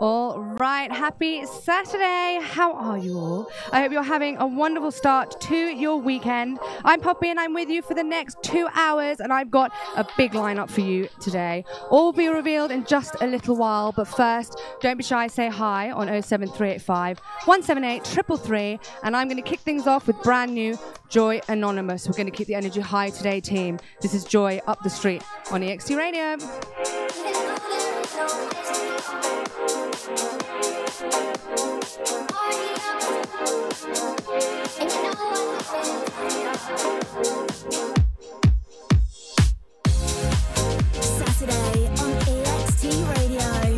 All right, happy Saturday. How are you all? I hope you're having a wonderful start to your weekend. I'm Poppy and I'm with you for the next two hours, and I've got a big lineup for you today. All will be revealed in just a little while, but first, don't be shy, say hi on 07385 178 333, and I'm going to kick things off with brand new Joy Anonymous. We're going to keep the energy high today, team. This is Joy Up the Street on EXT Radio. Saturday on EXT Radio.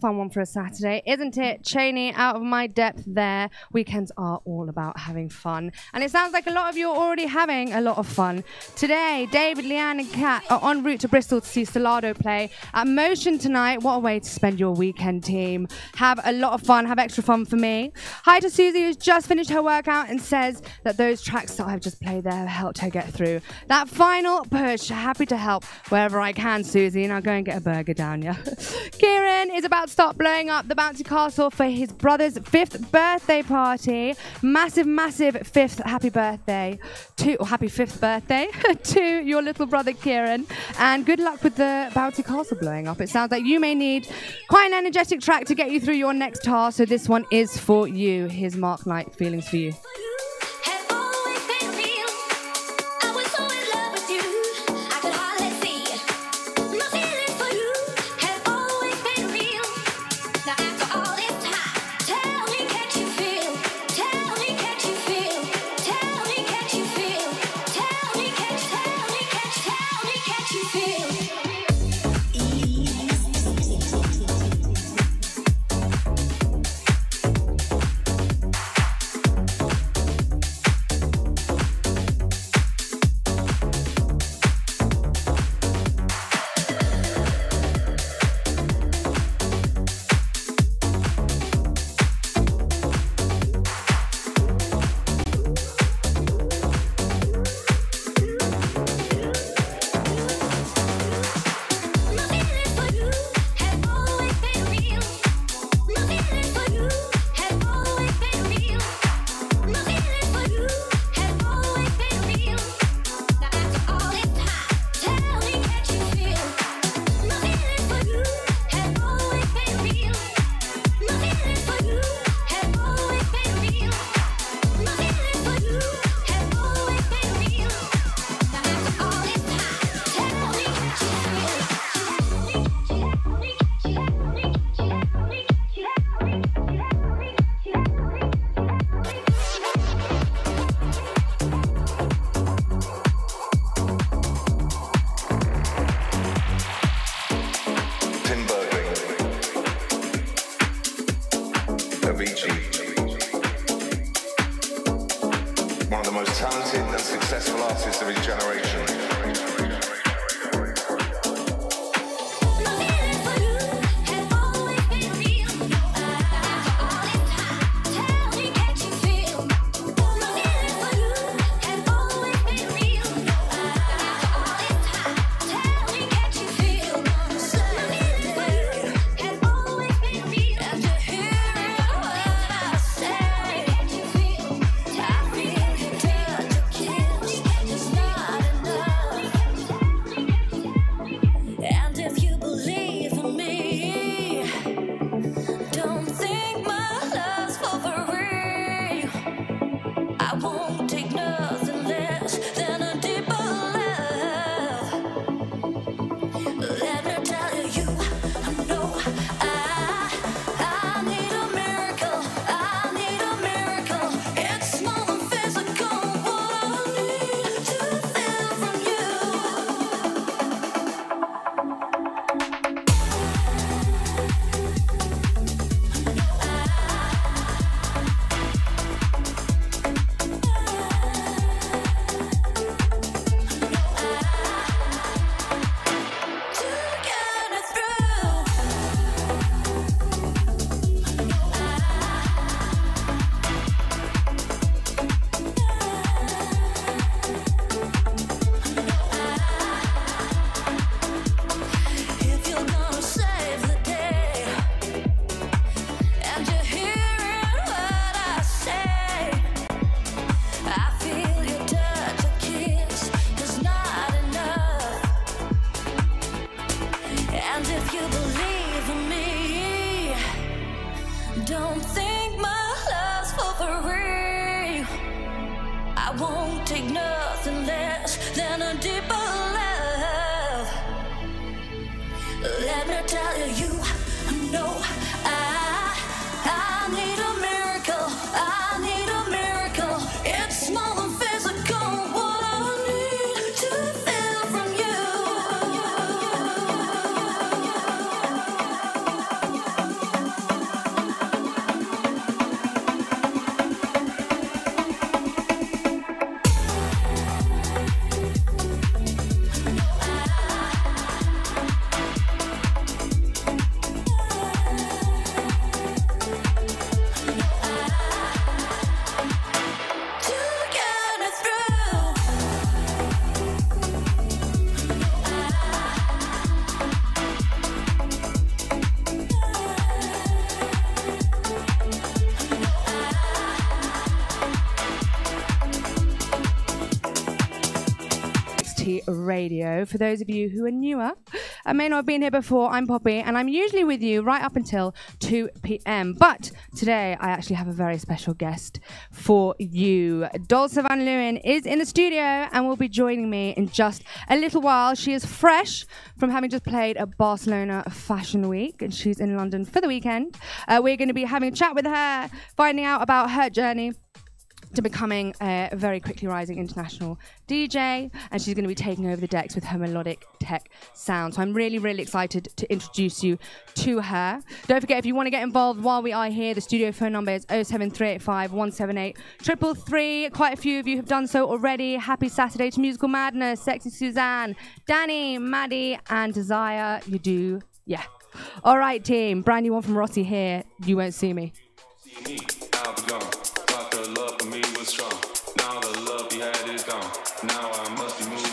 Fun one for a Saturday, isn't it? Cheney, out of my depth there. Weekends are all about having fun. And it sounds like a lot of you are already having a lot of fun. Today, David, Leanne, and Kat are en route to Bristol to see Solardo play at Motion tonight. What a way to spend your weekend, team. Have a lot of fun, have extra fun for me. Hi to Susie, who's just finished her workout and says that those tracks that I've just played there have helped her get through. That final push, happy to help wherever I can, Susie, and I'll go and get a burger down you. Kieran is about to start blowing up the bouncy castle for his brother's fifth birthday party. Massive, massive fifth happy birthday to, or happy fifth birthday to your little brother Kieran. And good luck with the bouncy castle blowing up. It sounds like you may need quite an energetic track to get you through your next task. So this one is for you. Here's Mark Knight, feelings for you. Radio. For those of you who are newer and may not have been here before, I'm Poppy, and I'm usually with you right up until 2 p.m. But today, I actually have a very special guest for you. Dolca Van Leeuwen is in the studio and will be joining me in just a little while. She is fresh from having just played at Barcelona Fashion Week, and she's in London for the weekend. Uh, we're going to be having a chat with her, finding out about her journey to becoming a very quickly rising international DJ, and she's going to be taking over the decks with her melodic tech sound. So I'm really, really excited to introduce you to her. Don't forget, if you want to get involved while we are here, the studio phone number is 07385 178 333. Quite a few of you have done so already. Happy Saturday to Musical Madness, Sexy Suzanne, Danny, Maddie, and Desire. You do, yeah. All right, team. Brand new one from Rossi here. You won't see me. love me is gone. Now I must be moving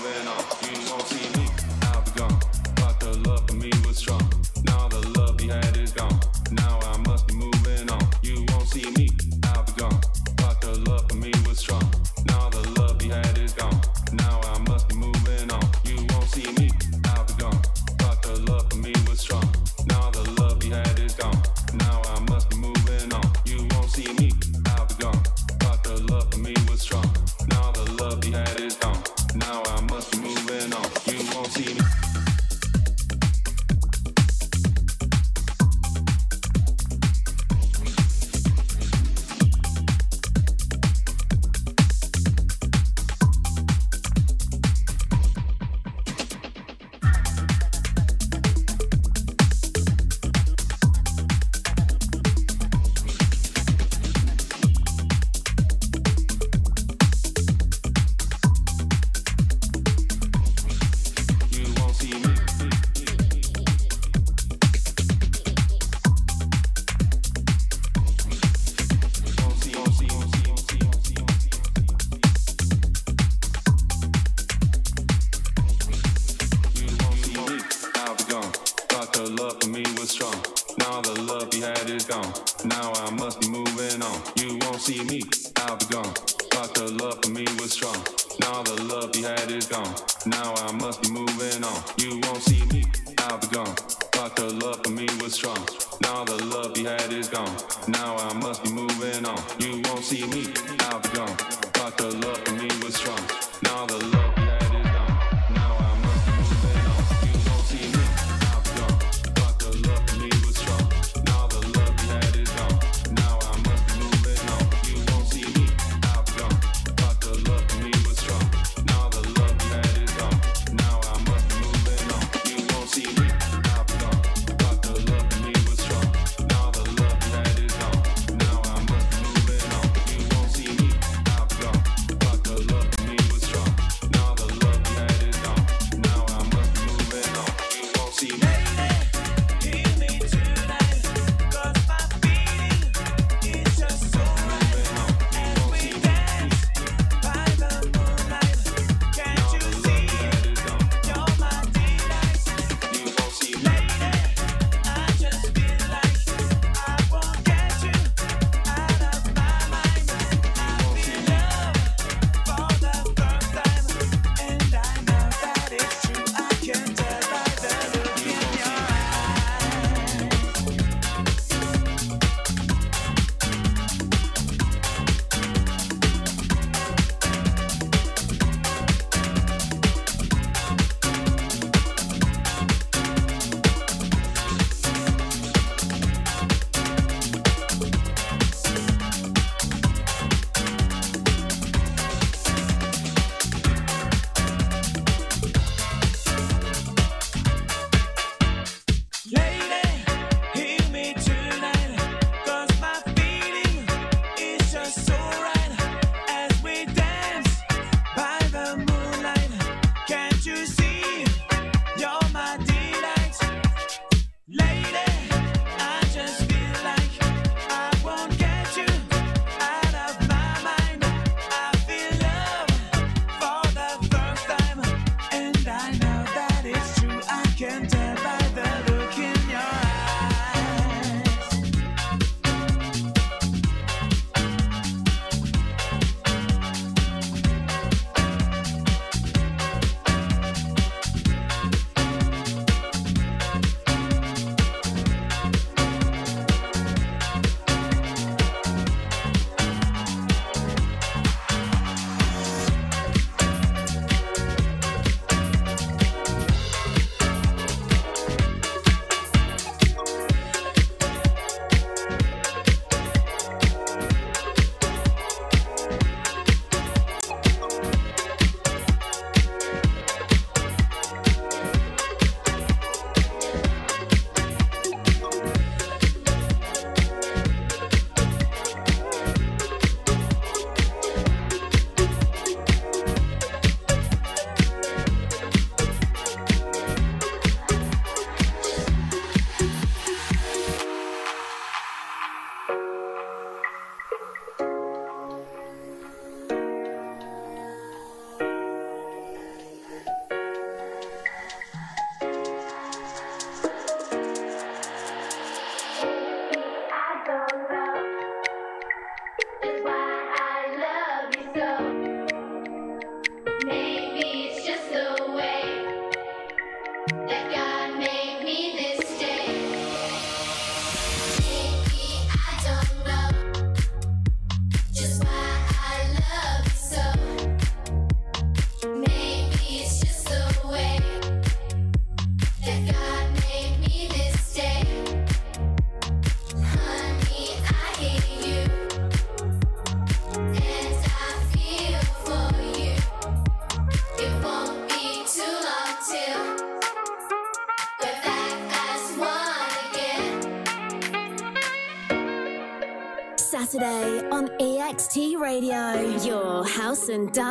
and dance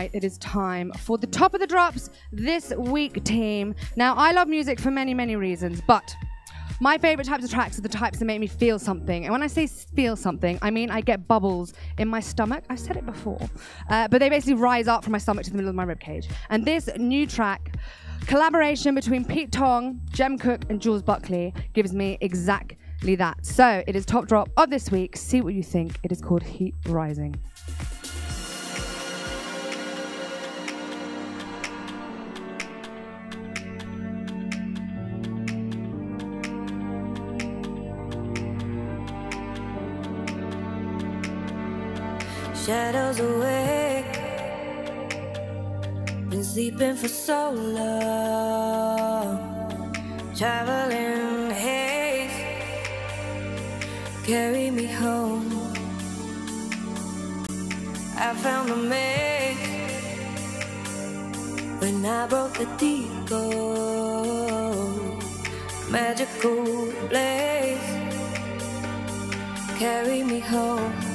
right, it is time for the top of the drops this week, team. Now, I love music for many, many reasons, but my favorite types of tracks are the types that make me feel something. And when I say feel something, I mean I get bubbles in my stomach. I've said it before, uh, but they basically rise up from my stomach to the middle of my ribcage. And this new track, collaboration between Pete Tong, Jem Cook, and Jules Buckley, gives me exactly that. So it is top drop of this week. See what you think. It is called Heat Rising. Shadows awake. Been sleeping for so long. Traveling haze. Carry me home. I found the maze. When I broke the deco. Magical blaze. Carry me home.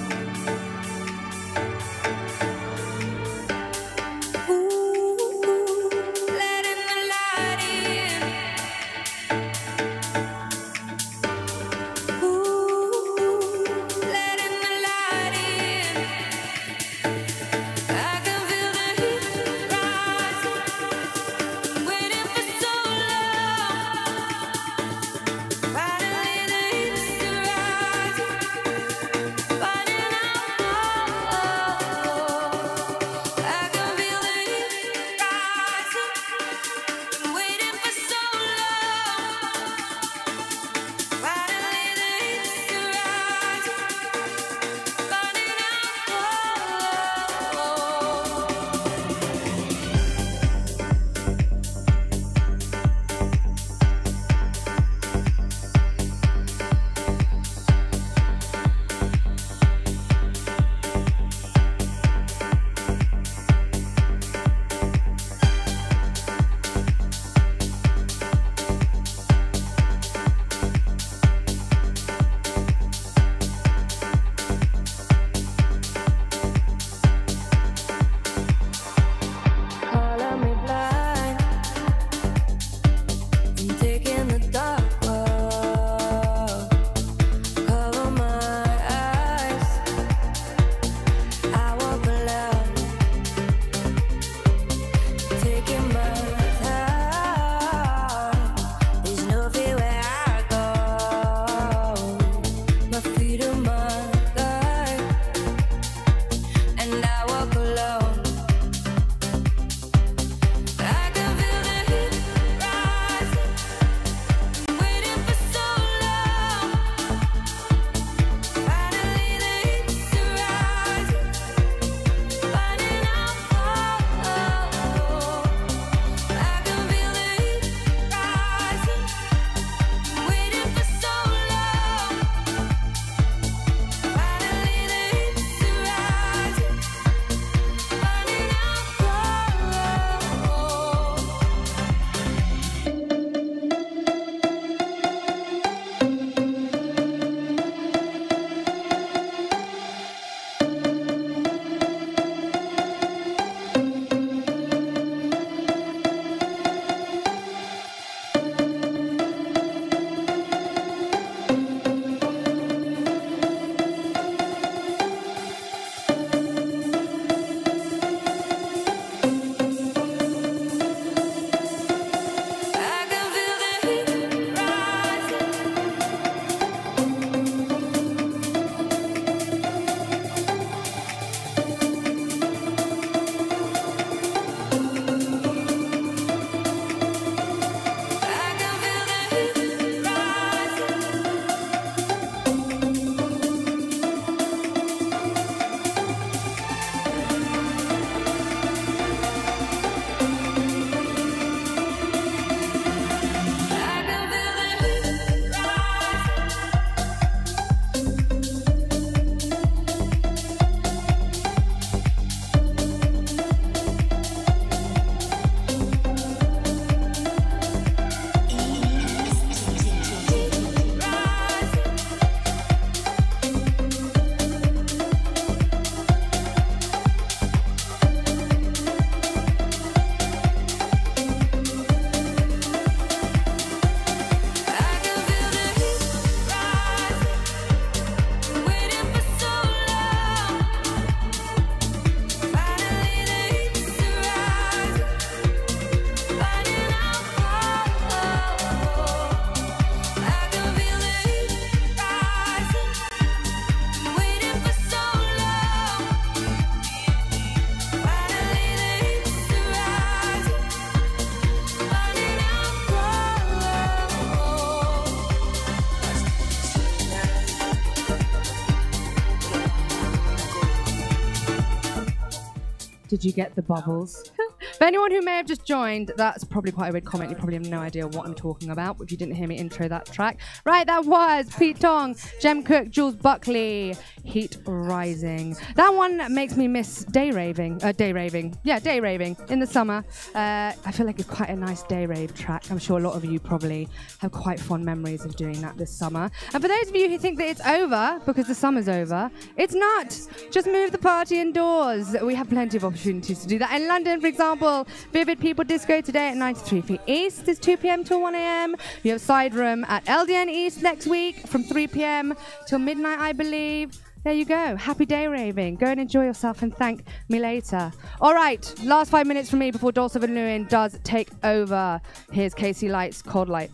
You get the bubbles? For anyone who may have just joined, that's probably quite a weird comment. You probably have no idea what I'm talking about if you didn't hear me intro that track. Right, that was Pete Tong, Jem Cooke, Jules Buckley, Heat Rising. That one makes me miss day raving. Uh, day raving. Yeah, day raving in the summer. Uh, I feel like it's quite a nice day rave track. I'm sure a lot of you probably have quite fond memories of doing that this summer. And for those of you who think that it's over because the summer's over, it's not. Just move the party indoors. We have plenty of opportunities to do that. In London, for example, Vivid People Disco today at 93 Feet East is 2 p.m. till 1 a.m. You have Side Room at LDN East next week from 3 p.m. till midnight, I believe. There you go. Happy day raving. Go and enjoy yourself and thank me later. All right, last five minutes from me before Dolca Van Leeuwen does take over. Here's Casey Lights, Cold Light.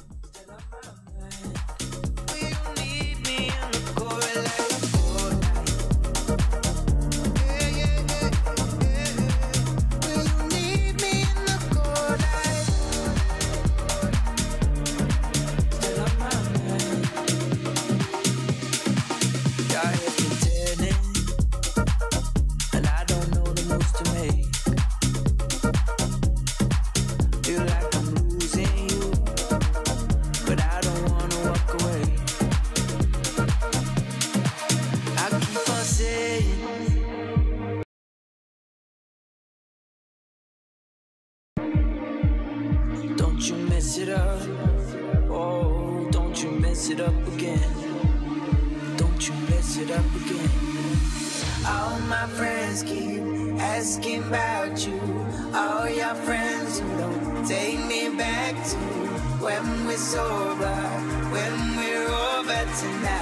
About you. All your friends who don't take me back to when we're sober, when we're over tonight.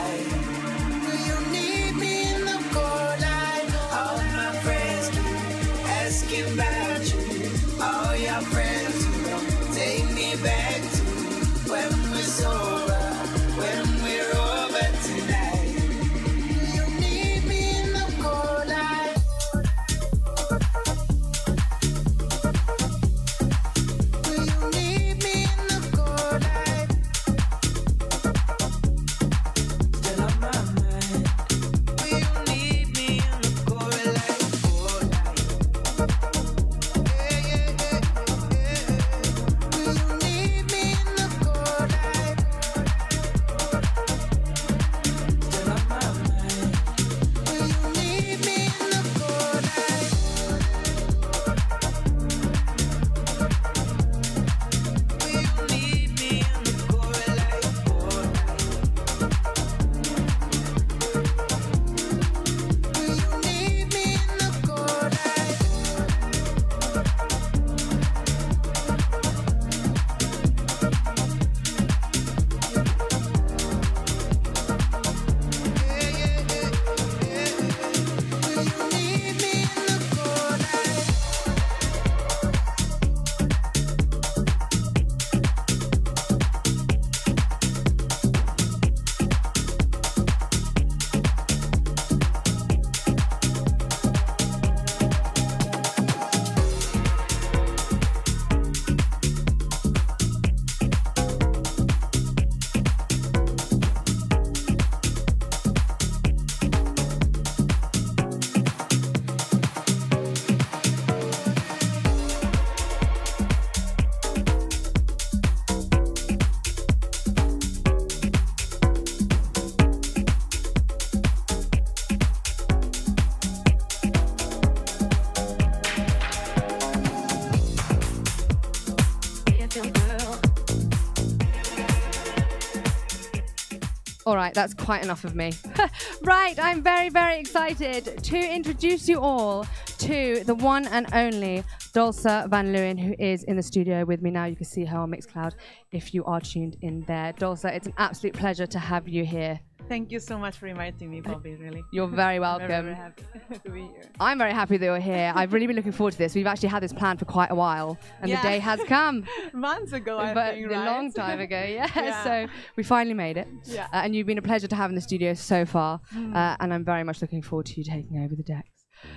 All right, that's quite enough of me. right, I'm very, very excited to introduce you all to the one and only Dolca Van Leeuwen, who is in the studio with me now. You can see her on Mixcloud if you are tuned in there. Dolca, it's an absolute pleasure to have you here. Thank you so much for inviting me, Poppy. Really, You're very welcome. very, very happy to be here. I'm very happy that you're here. I've really been looking forward to this. We've actually had this plan for quite a while, and Yeah. the day has come. Months ago, I but think, a long time ago, yeah. Yeah. So we finally made it. Yeah. Uh, and you've been a pleasure to have in the studio so far, Mm. uh, and I'm very much looking forward to you taking over the decks.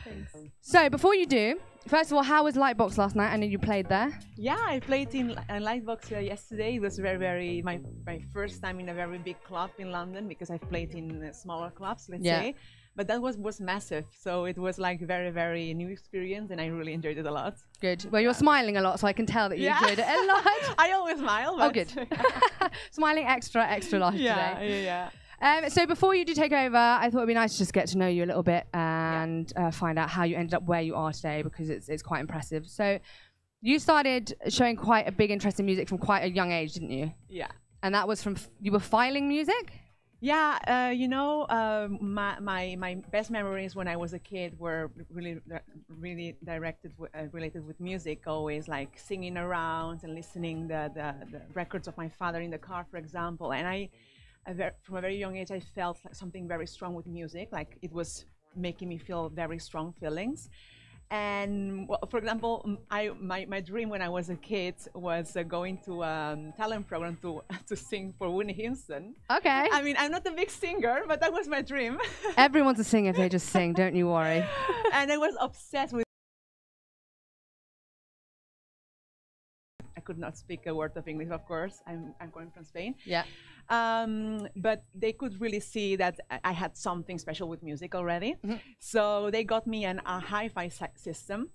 Thanks. So before you do, first of all, how was Lightbox last night? I know you played there. Yeah, I played in a Lightbox uh, yesterday. It was very, very my my first time in a very big club in London because I've played in uh, smaller clubs, let's Yeah. say. but that was was massive. So it was like very very new experience, and I really enjoyed it a lot. Good. Well, you're smiling a lot, so I can tell that you Yeah. enjoyed it a lot. I always smile. oh, good. smiling extra, extra large yeah, today. yeah, yeah. Um, so before you do take over, I thought it'd be nice to just get to know you a little bit and uh, find out how you ended up where you are today because it's it's quite impressive. So you started showing quite a big interest in music from quite a young age, didn't you? Yeah. And that was from f- you were filing music. Yeah, uh, you know, um, my, my my best memories when I was a kid were really really directed w- uh, related with music. Always like singing around and listening the, the the records of my father in the car, for example. And I, a ver- from a very young age, I felt like something very strong with music. Like it was making me feel very strong feelings. And well, for example, I my, my dream when I was a kid was uh, going to a um, talent program to to sing for Whitney Houston. Okay. I mean, I'm not a big singer, but that was my dream. Everyone's a singer if they just sing. Don't you worry. and I was obsessed with. Could not speak a word of English, of course. I'm, I'm coming from Spain. Yeah. Um, but they could really see that I- had something special with music already. So they got me an, a hi-fi sy- system.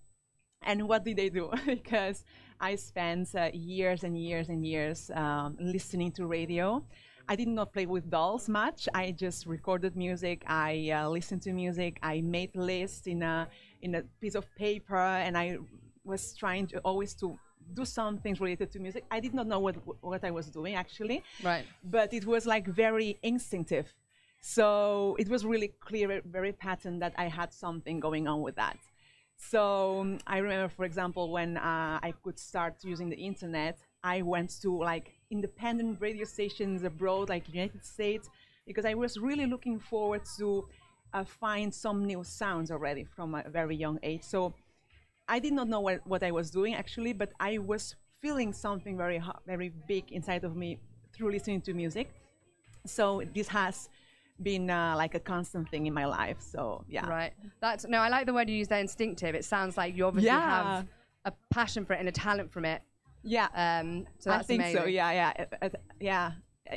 And what did they do? because I spent uh, years and years and years um, listening to radio. I did not play with dolls much. I just recorded music. I uh, listened to music. I made lists in a in a piece of paper, and I was trying to always to do some things related to music. I did not know what what I was doing actually, Right. but it was like very instinctive. So it was really clear, very patent that I had something going on with that. So um, I remember, for example, when uh, I could start using the internet, I went to like independent radio stations abroad, like United States, because I was really looking forward to uh, find some new sounds already from a very young age. So I did not know what, what I was doing actually, but I was feeling something very very big inside of me through listening to music. So this has been uh, like a constant thing in my life. So yeah, Right. That's no. I like the word you use there. Instinctive. It sounds like you obviously Yeah. have a passion for it and a talent from it. Yeah. Um. So that's I think so. Yeah, yeah, yeah.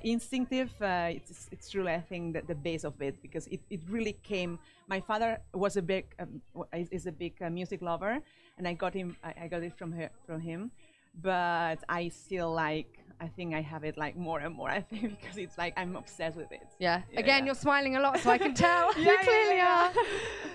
Instinctive. Uh, it's it's truly I think that the base of it because it, it really came. My father was a big um, is, is a big uh, music lover, and I got him. I, I got it from her from him, but I still like. I think I have it like more and more. I think because it's like I'm obsessed with it. Yeah. Yeah, Again, yeah. you're smiling a lot, so I can tell. Yeah, you clearly yeah. are.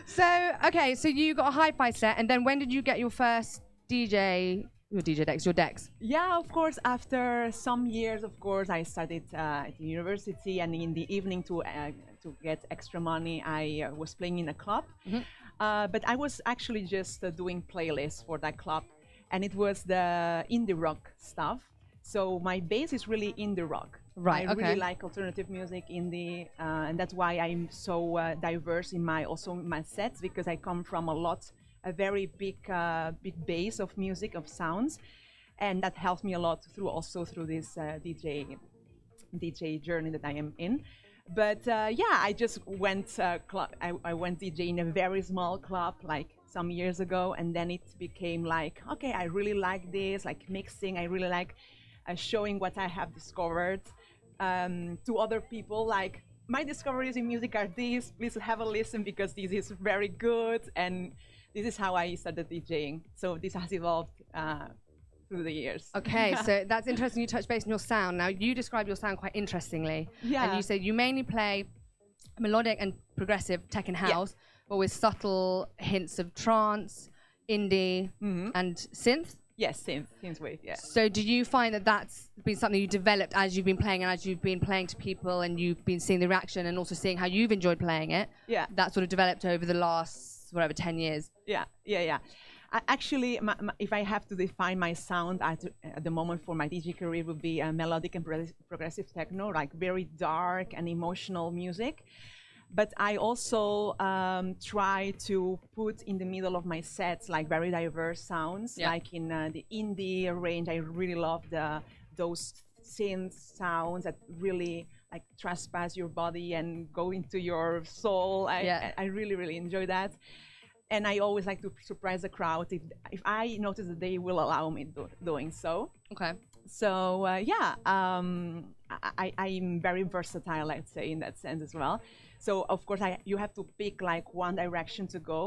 So, okay, so you got a hi-fi set, and then when did you get your first DJ? Your DJ decks, your decks. Yeah, of course. After some years, of course, I studied uh, at the university, and in the evening to uh, to get extra money, I uh, was playing in a club. Uh, but I was actually just uh, doing playlists for that club, and it was the indie rock stuff. So my base is really indie rock. Right, I okay. really like alternative music, indie, uh, and that's why I'm so uh, diverse in my also in my sets because I come from a lot, a very big uh, big base of music of sounds, and that helps me a lot through also through this uh, DJ DJ journey that I am in. But uh, yeah, I just went uh, cl- I, I went DJ in a very small club like some years ago, and then it became like okay, I really like this, like mixing. I really like uh, showing what I have discovered um, to other people. Like my discoveries in music are these. Please have a listen because this is very good, and this is how I started DJing. So this has evolved uh, through the years. Okay, so that's interesting. You touch base on your sound. Now, you describe your sound quite interestingly. Yeah. And Yeah. you said you mainly play melodic and progressive tech and house, but with subtle hints of trance, indie, and synth. Yes, synth, synth synthwave. Yeah. So, do you find that that's been something you developed as you've been playing and as you've been playing to people and you've been seeing the reaction and also seeing how you've enjoyed playing it? Yeah. That sort of developed over the last, whatever, 10 years. Yeah, yeah, yeah. I, actually, my, my, if I have to define my sound at, at the moment for my DJ career, would be uh, melodic and progress- progressive techno, like very dark and emotional music. But I also um, try to put in the middle of my sets like very diverse sounds, Yeah. like in uh, the indie range. I really love the those synth sounds that really like trespass your body and go into your soul. I, Yeah. I, really really enjoy that and I always like to surprise the crowd if, if I notice that they will allow me do, doing so. Okay. So uh, yeah, um, I, I'm very versatile, let's say, in that sense as well. So of course, I, you have to pick like one direction to go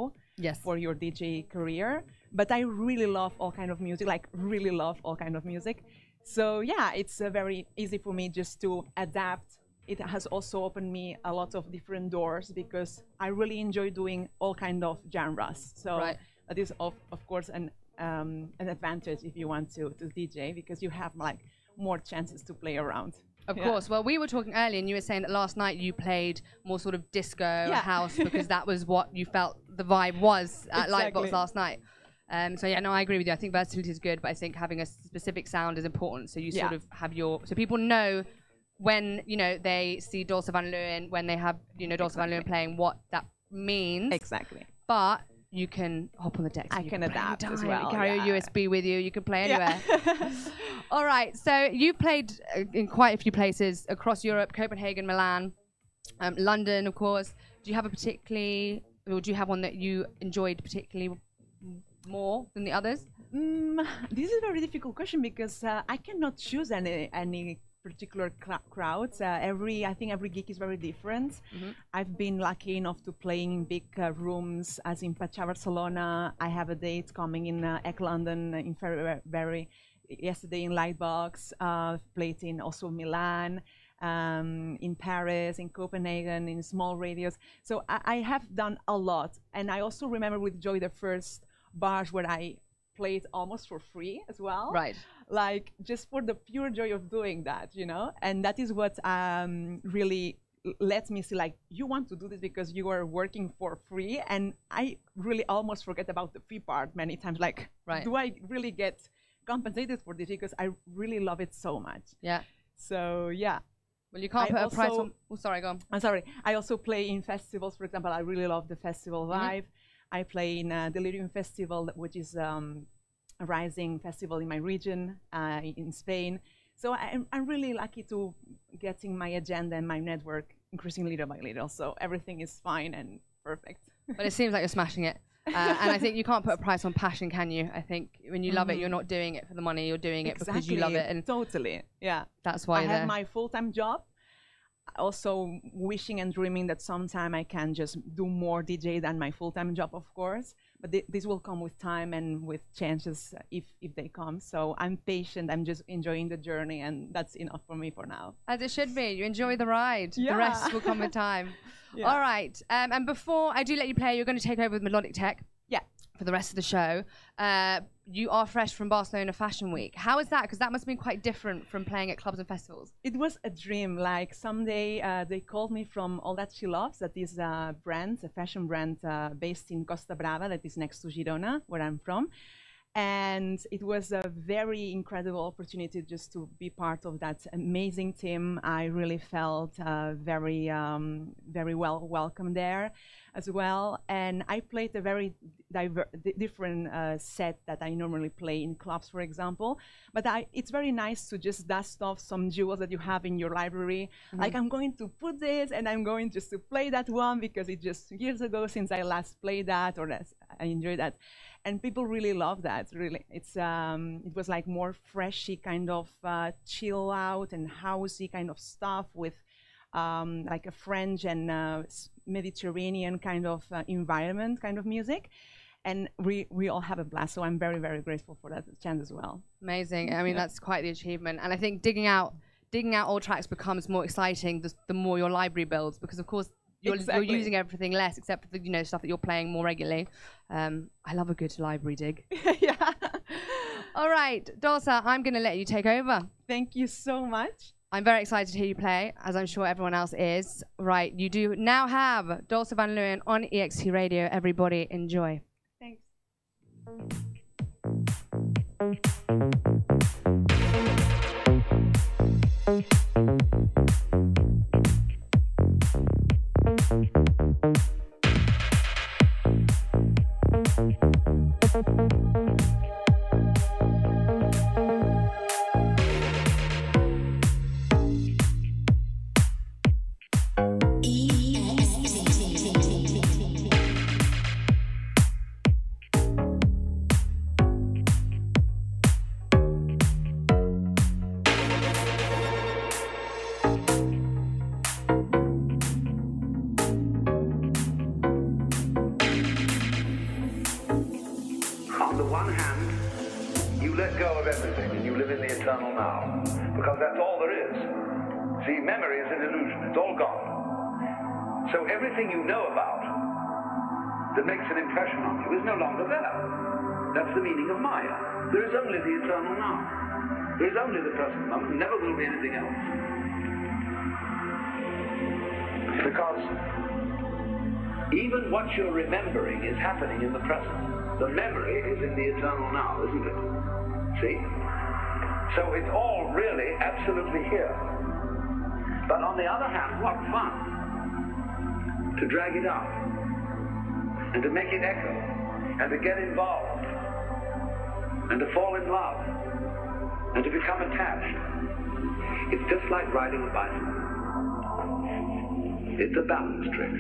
Yes. for your DJ career. But I really love all kind of music, like really love all kind of music. So yeah, it's uh, very easy for me just to adapt. It has also opened me a lot of different doors because I really enjoy doing all kind of genres. So Right. that is of, of course an um, an advantage if you want to, to DJ because you have like more chances to play around. Of Yeah. course. Well, we were talking earlier, and you were saying that last night you played more sort of disco house because that was what you felt the vibe was at Lightbox last night. Um, so yeah, no, I agree with you. I think versatility is good, but I think having a specific sound is important. So you sort of have your so people know when you know they see Dolca Van Leeuwen when they have you know Dolca Van Leeuwen playing what that means. Exactly. But you can hop on the deck. I you can play adapt as well, Carry yeah. a USB with you. You can play Yeah. anywhere. All right. So you've played uh, in quite a few places across Europe: Copenhagen, Milan, um, London, of course. Do you have a particularly, or do you have one that you enjoyed particularly more than the others? Mm, this is a very difficult question because uh, I cannot choose any any particular crowds. Uh, every I think every gig is very different. Mm-hmm. I've been lucky enough to play in big uh, rooms, as in Pacha Barcelona. I have a date coming in uh, EGG London in February. Yesterday in Lightbox, uh, played in also Milan. Um, in Paris, in Copenhagen, in small radios. So I, I have done a lot. And I also remember with Joy the first bars where I played almost for free as well. Right. Like just for the pure joy of doing that, you know? And that is what um, really lets me see like you want to do this because you are working for free and i really almost forget about the fee part many times like Right. do i really get compensated for this because i really love it so much Yeah. so yeah Well, you can't I put a price also- on. Oh, sorry, go on. I'm sorry. I also play in festivals. For example, I really love the festival Mhm. vibe. I play in uh, Delirium Festival, which is um, a rising festival in my region uh, in Spain. So I'm, I'm really lucky to getting my agenda and my network increasing little by little. So everything is fine and perfect. But it seems like you're smashing it. Uh, and I think you can't put a price on passion, can you? I think when you love it, Mhm. you're not doing it for the money. You're doing it because you love it, and totally, yeah. that's why I have my full-time job. Also wishing and dreaming that sometime I can just do more DJ than my full-time job, of course. But thi- this will come with time and with chances uh, if if they come. So I'm patient. I'm just enjoying the journey, and that's enough for me for now. As it should be. You enjoy the ride. The rest will come with time. Yeah. All right. Um, and before I do let you play, you're going to take over with Melodic Tech. For the rest of the show. Uh, you are fresh from Barcelona Fashion Week. How is that? Because that must have been quite different from playing at clubs and festivals. It was a dream. Like someday uh, they called me from All That She Loves, that is a brand, a fashion brand uh, based in Costa Brava, that is next to Girona, where I'm from. And it was a very incredible opportunity just to be part of that amazing team. I really felt uh, very, um, very well welcome there as well. And I played a very different uh, set that I normally play in clubs, for example. But I, it's very nice to just dust off some jewels that you have in your library. Like I'm going to put this, and I'm going just to play that one because it just years ago since I last played that, or I enjoyed that. And people really love that. Really, it's um, it was like more freshy kind of uh, chill out and housey kind of stuff with um, like a French and uh, Mediterranean kind of uh, environment, kind of music. And we, we all have a blast. So I'm very, very grateful for that chance as well. Amazing. I mean, Yeah. that's quite the achievement. And I think digging out digging out old tracks becomes more exciting the, the more your library builds because, of course, you're, Exactly. you're using everything less except for the you know stuff that you're playing more regularly. Um, I love a good library dig. yeah. All right, Dolca, I'm going to let you take over. Thank you so much. I'm very excited to hear you play, as I'm sure everyone else is. Right, you do now have Dolca Van Leeuwen on EXT Radio. Everybody enjoy. Thanks. Maya. There is only the eternal now. There is only the present moment. Never will be anything else. Because even what you're remembering is happening in the present. The memory is in the eternal now, isn't it? See? So it's all really absolutely here. But on the other hand, what fun to drag it up and to make it echo and to get involved and to fall in love and to become attached. It's just like riding a bicycle. It's a balance trick.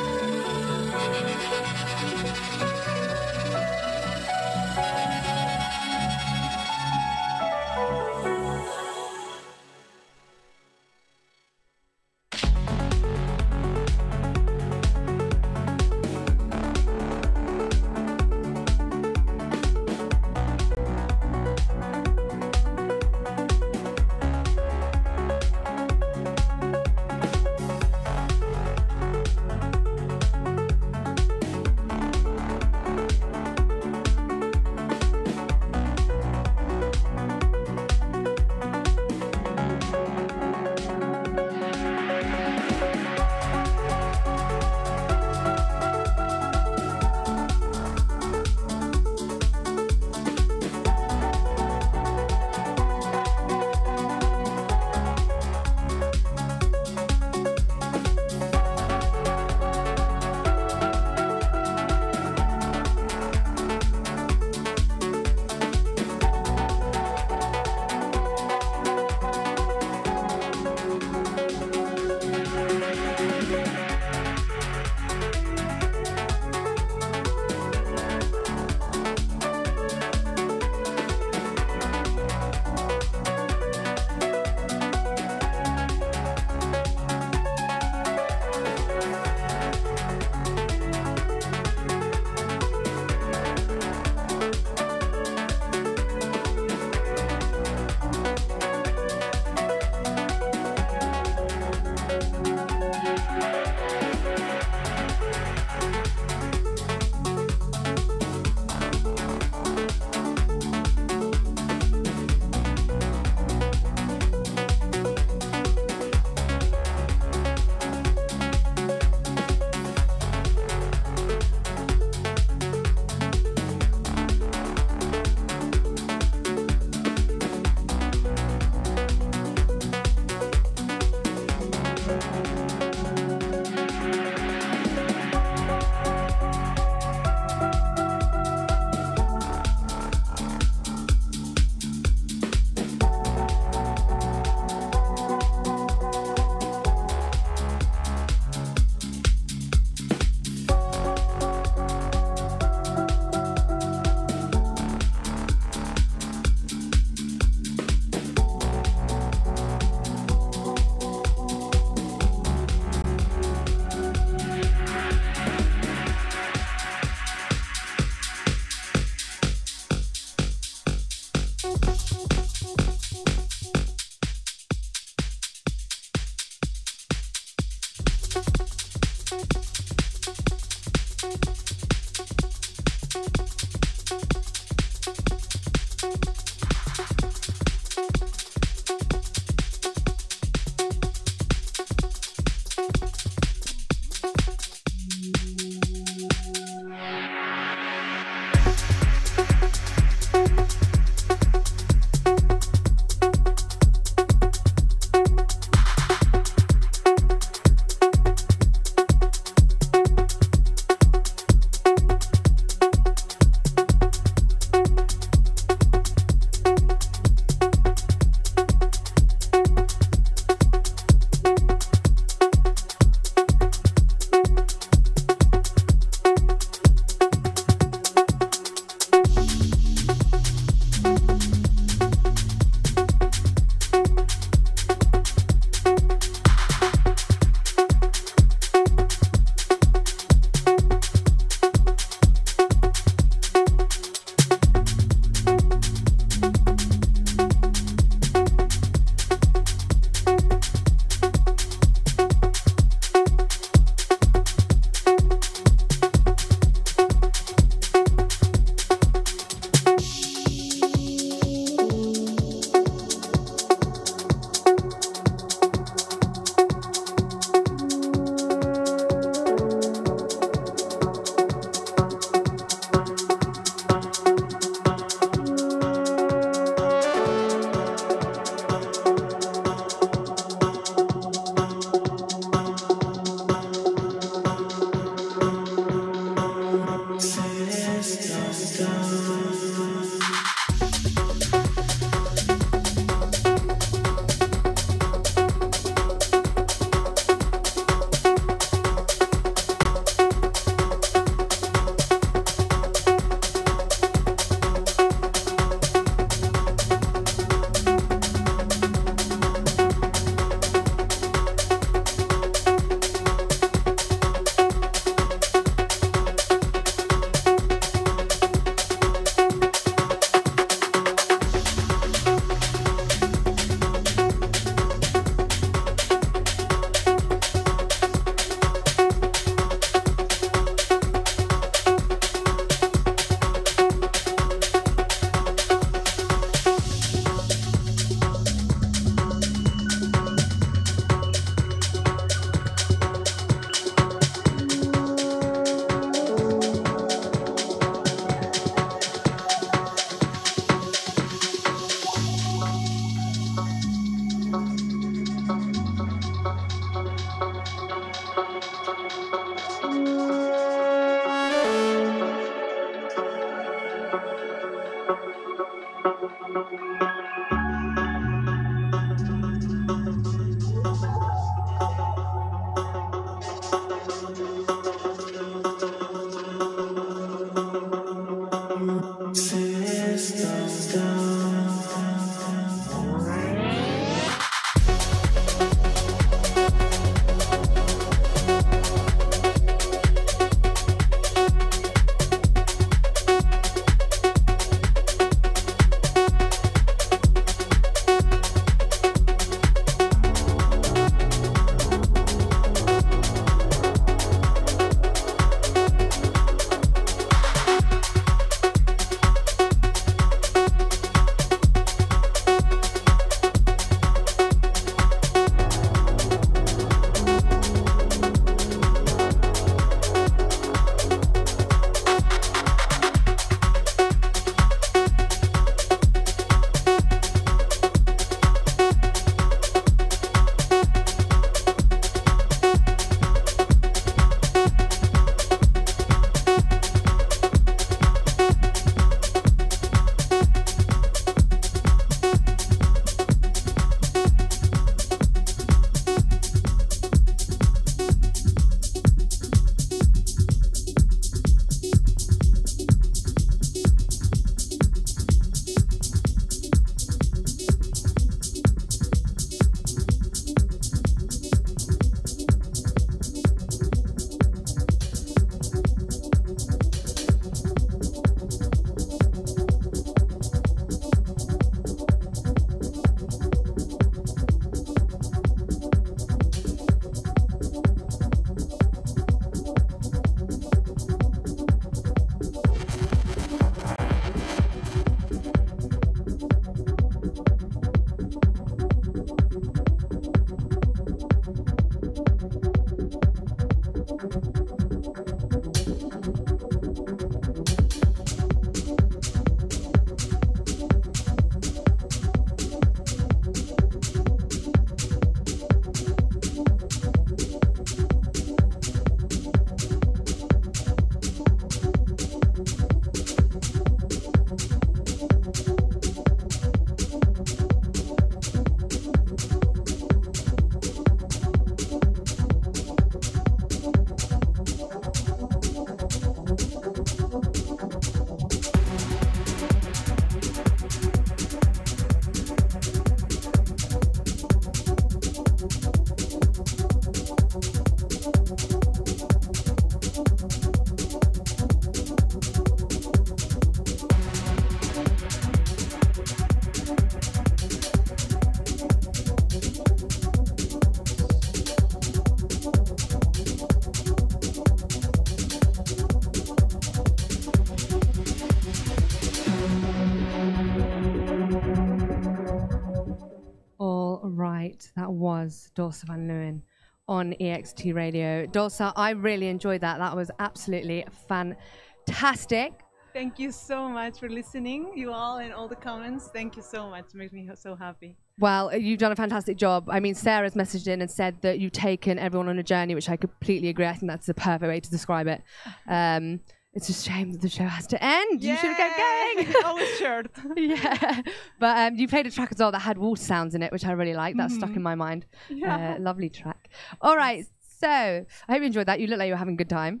Was Dolca Van Leeuwen on EXT Radio. Dorsa, I really enjoyed that. That was absolutely fantastic. Thank you so much for listening, you all, and all the comments. Thank you so much. It makes me so happy. Well, you've done a fantastic job. I mean, Sarah's messaged in and said that you've taken everyone on a journey, which I completely agree. I think that's the perfect way to describe it. Um, it's a shame that the show has to end. You should have kept going. Always short. yeah. But um, you played a track as well that had water sounds in it, which I really like. That stuck Mhm. in my mind. Yeah. Uh, lovely track. All right. So I hope you enjoyed that. You look like you were having a good time.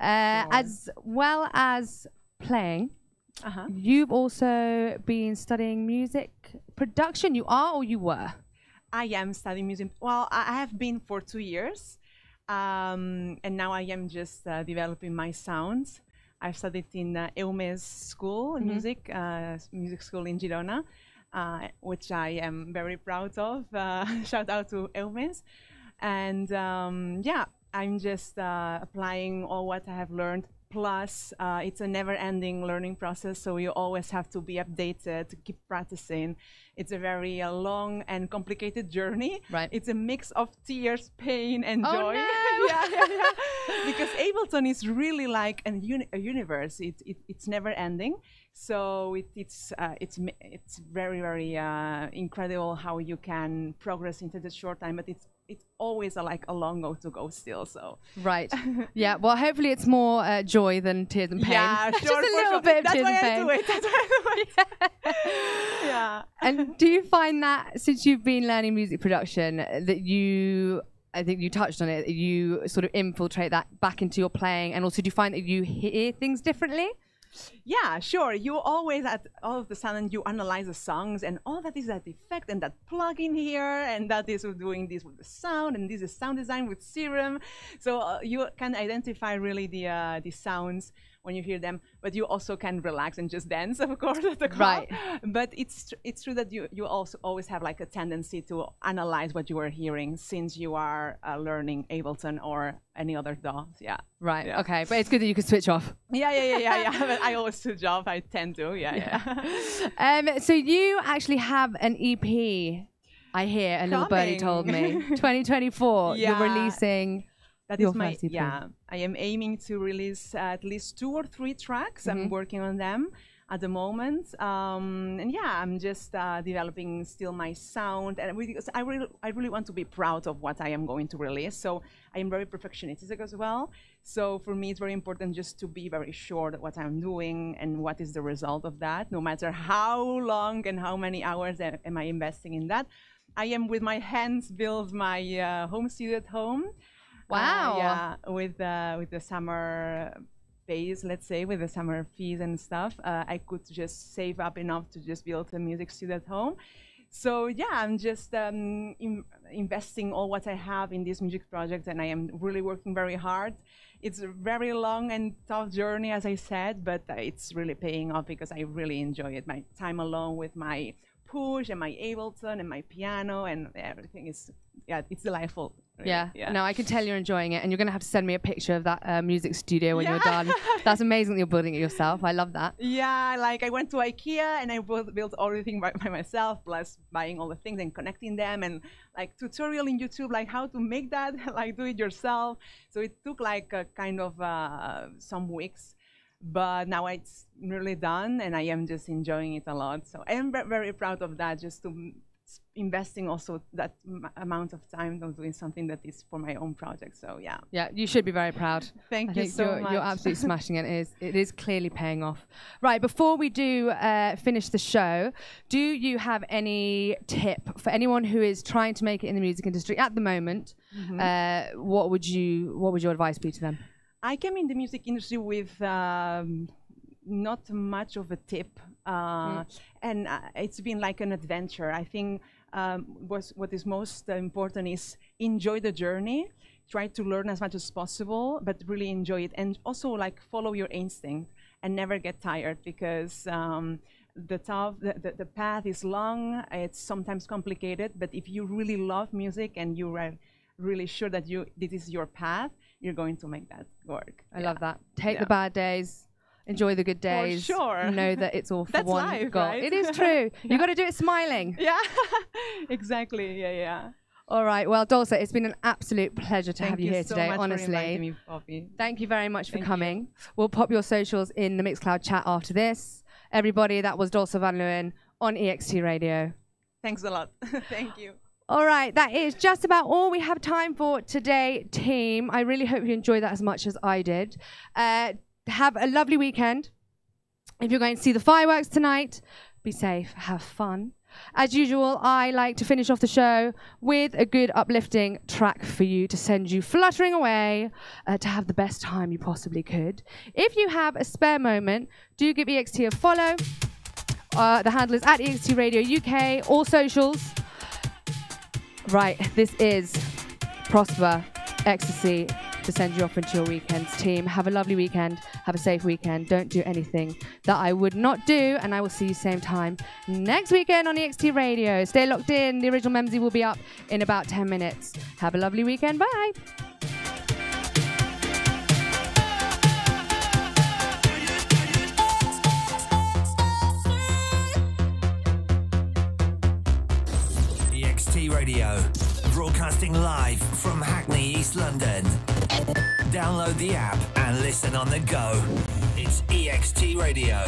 Uh, as well as playing, Uh-huh. you've also been studying music production. You are or you were? I am studying music. Well, I I have been for two years, um, and now I am just uh, developing my sounds. I've studied in uh, Eumes School Mhm. Music, uh, music school in Girona, uh, which I am very proud of. Uh, shout out to Eumes. And um, yeah, I'm just uh, applying all what I have learned. Plus, uh, it's a never-ending learning process, so you always have to be updated, to keep practicing. It's a very uh, long and complicated journey. Right. It's a mix of tears, pain, and Oh, joy. no! yeah, yeah, yeah. because Ableton is really like an uni- a universe. It, it, it's never ending. So it, it's uh, it's it's very very uh, incredible how you can progress into the short time. But it's it's always a, like a long go to go still. So Right. Yeah. Well, hopefully it's more uh, joy than tears and pain. Yeah, Just a little sure. bit of That's tears why and I pain. do it. That's why I do it. yeah. and do you find that since you've been learning music production that you I think you touched on it you sort of infiltrate that back into your playing and also do you find that you hear things differently Yeah, sure. You always at all of the sudden you analyze the songs and all that is that effect and that plugin here and that is doing this with the sound and this is sound design with Serum. So uh, you can identify really the uh, the sounds when you hear them, but you also can relax and just dance, of course, at the club. Right. But it's tr- it's true that you you also always have like a tendency to analyze what you are hearing since you are uh, learning Ableton or any other DAWs. Yeah. right Yeah. okay but it's good that you can switch off Yeah, yeah, yeah, yeah, yeah. but I always switch off. I tend to. Yeah, yeah. um so you actually have an EP I hear a little birdie told me 2024 Yeah. you're releasing That is my yeah. I am aiming to release at least two or three tracks. I'm Mhm. working on them at the moment, um, and yeah, I'm just uh, developing still my sound, and because I really, I really want to be proud of what I am going to release. So I am very perfectionistic as well. So for me, it's very important just to be very sure that what I'm doing and what is the result of that, no matter how long and how many hours am I investing in that. I am with my hands build my uh, home studio at home. Uh, Wow. yeah, with uh, with the summer base, let's say, with the summer fees and stuff, uh, I could just save up enough to just build a music studio at home. So yeah, I'm just um, in- investing all what I have in this music project, and I am really working very hard. It's a very long and tough journey, as I said, but uh, it's really paying off because I really enjoy it. My time alone with my push and my Ableton and my piano and everything is yeah, it's delightful. really. Yeah. No, I can tell you're enjoying it, and you're going to have to send me a picture of that uh, music studio when you're done. That's amazing that you're building it yourself. I love that. Yeah, like I went to IKEA and I built, built everything by, by myself, plus buying all the things and connecting them, and like tutorial in YouTube, like how to make that, like do it yourself. So it took like a kind of uh, some weeks, but now it's nearly done, and I am just enjoying it a lot. So I am very proud of that, just to investing also that m- amount of time on doing something that is for my own project. So yeah. Yeah, you should be very proud. Thank I you so you're, You're absolutely smashing it. It is, it is clearly paying off. Right, before we do uh, finish the show, do you have any tip for anyone who is trying to make it in the music industry at the moment? Mhm. Uh, what would you What would your advice be to them? I came in the music industry with um, not much of a tip, uh, and uh, it's been like an adventure. I think um, was, what is most important is enjoy the journey, try to learn as much as possible, but really enjoy it, and also like follow your instinct and never get tired because. Um, the, tough, the, the, the path is long, it's sometimes complicated, but if you really love music and you are really sure that you this is your path, you're going to make that work. I love that. Take Yeah. the bad days. Enjoy the good days. sure. Know that it's all for That's one life, goal. right? It is true. You've got to do it smiling. Yeah, exactly. Yeah, yeah. All right. Well, Dolca, it's been an absolute pleasure to Thank have you, you here so today. much for honestly, me, Poppy. Thank you very much for Thank you. coming. We'll pop your socials in the Mixcloud chat after this. Everybody, that was Dolca Van Leeuwen on EXT Radio. Thanks a lot. Thank you. All right, that is just about all we have time for today, team. I really hope you enjoyed that as much as I did. Uh, have a lovely weekend. If you're going to see the fireworks tonight, be safe, have fun. As usual, I like to finish off the show with a good uplifting track for you to send you fluttering away uh, to have the best time you possibly could. If you have a spare moment, do give EXT a follow. Uh, the handle is at EXT Radio UK, all socials. Right, this is Prosper Ecstasy to send you off into your weekends, team. Have a lovely weekend. Have a safe weekend. Don't do anything that I would not do, and I will see you same time next weekend on EXT Radio. Stay locked in. The original Memsy will be up in about 10 minutes. Have a lovely weekend. Bye. EXT Radio, broadcasting live from Hackney, East London. Download the app and listen on the go. It's EXT Radio.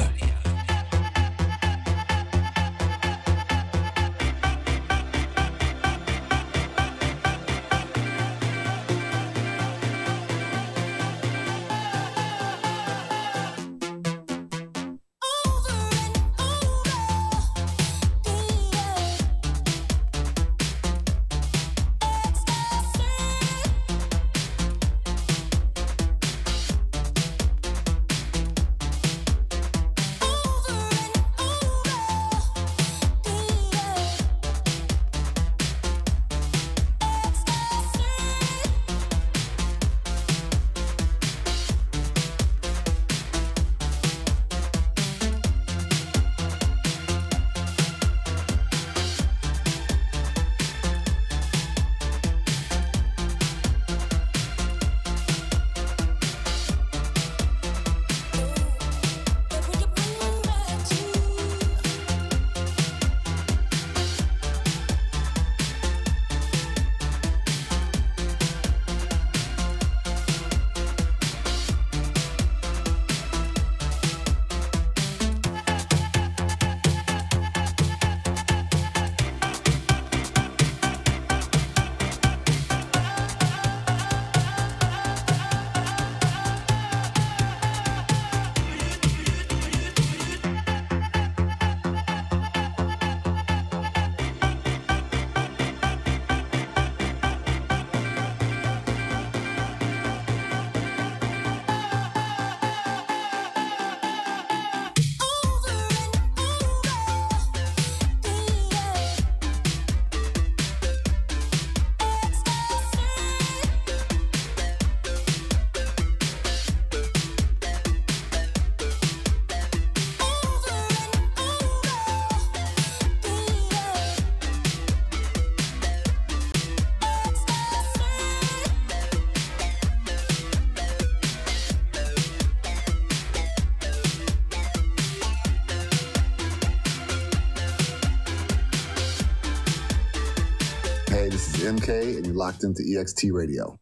Locked into EXT Radio.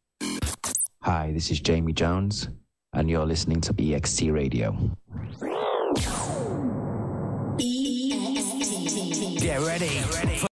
Hi, this is Jamie Jones, and you're listening to EXT Radio. Get ready